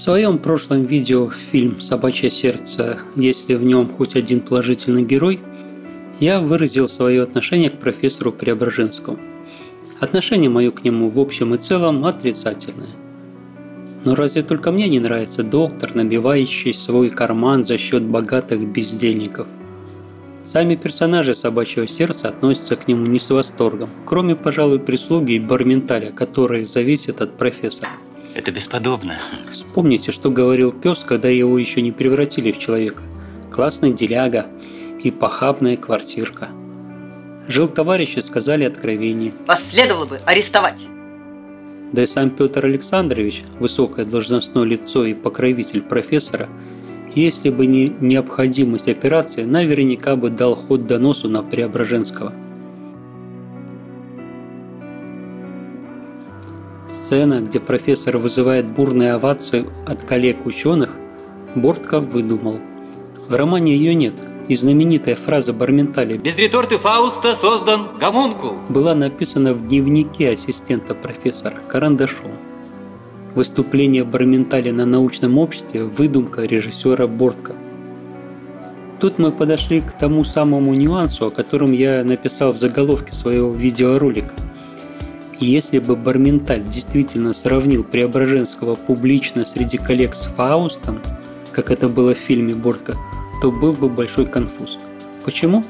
своем прошлом видео фильм «Собачье сердце», если в нем хоть один положительный герой, я выразил свое отношение к профессору Преображенскому. Отношение мое к нему в общем и целом отрицательное. Но разве только мне не нравится доктор, набивающий свой карман за счет богатых бездельников? Сами персонажи «Собачьего сердца» относятся к нему не с восторгом, кроме, пожалуй, прислуги и барменталя, которые зависят от профессора. Это бесподобно. Вспомните, что говорил пес, когда его еще не превратили в человека. Классный деляга и похабная квартирка. Жил товарищи, сказали откровение. Вас следовало бы арестовать. Да и сам Петр Александрович, высокое должностное лицо и покровитель профессора, если бы не необходимость операции, наверняка бы дал ход доносу на Преображенского – Сцена, где профессор вызывает бурные овации от коллег-ученых, Бортко выдумал. В романе ее нет, и знаменитая фраза Барментали «Без реторты Фауста создан гомункул» была написана в дневнике ассистента профессора карандашом. Выступление Барментали на научном обществе – выдумка режиссера Бортко. Тут мы подошли к тому самому нюансу, о котором я написал в заголовке своего видеоролика – если бы Барменталь действительно сравнил Преображенского публично среди коллег с Фаустом, как это было в фильме Бортко, то был бы большой конфуз. Почему?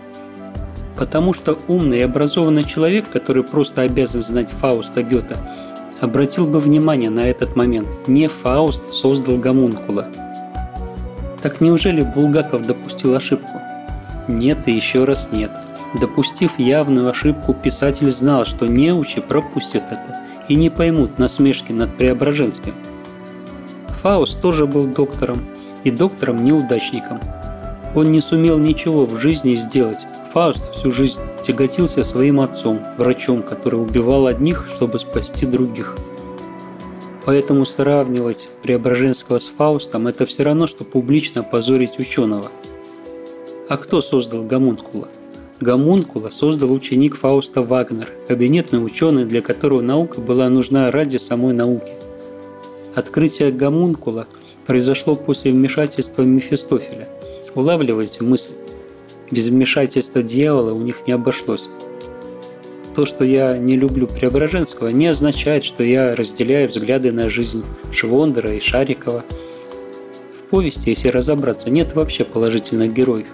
Потому что умный и образованный человек, который просто обязан знать Фауста Гёте, обратил бы внимание на этот момент. Не Фауст создал гомункула. Так неужели Булгаков допустил ошибку? Нет и еще раз нет. Допустив явную ошибку, писатель знал, что неучи пропустят это и не поймут насмешки над Преображенским. Фауст тоже был доктором, и доктором-неудачником. Он не сумел ничего в жизни сделать. Фауст всю жизнь тяготился своим отцом, врачом, который убивал одних, чтобы спасти других. Поэтому сравнивать Преображенского с Фаустом – это все равно, что публично позорить ученого. А кто создал гомункула? Гомункула создал ученик Фауста Вагнер, кабинетный ученый, для которого наука была нужна ради самой науки. Открытие гомункула произошло после вмешательства Мефистофеля. Улавливаете мысль? Без вмешательства дьявола у них не обошлось. То, что я не люблю Преображенского, не означает, что я разделяю взгляды на жизнь Швондера и Шарикова. В повести, если разобраться, нет вообще положительных героев.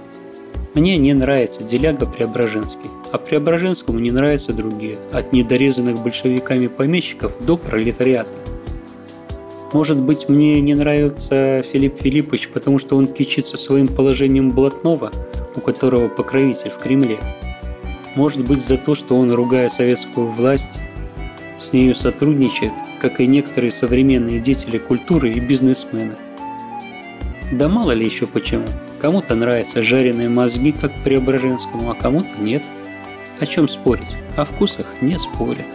Мне не нравится Деляга Преображенский, а Преображенскому не нравятся другие, от недорезанных большевиками помещиков до пролетариата. Может быть, мне не нравится Филипп Филиппович, потому что он кичится своим положением блатного, у которого покровитель в Кремле. Может быть, за то, что он, ругая советскую власть, с нею сотрудничает, как и некоторые современные деятели культуры и бизнесмены. Да мало ли еще почему. Кому-то нравятся жареные мозги, как Преображенскому, а кому-то нет. О чем спорить? О вкусах не спорят.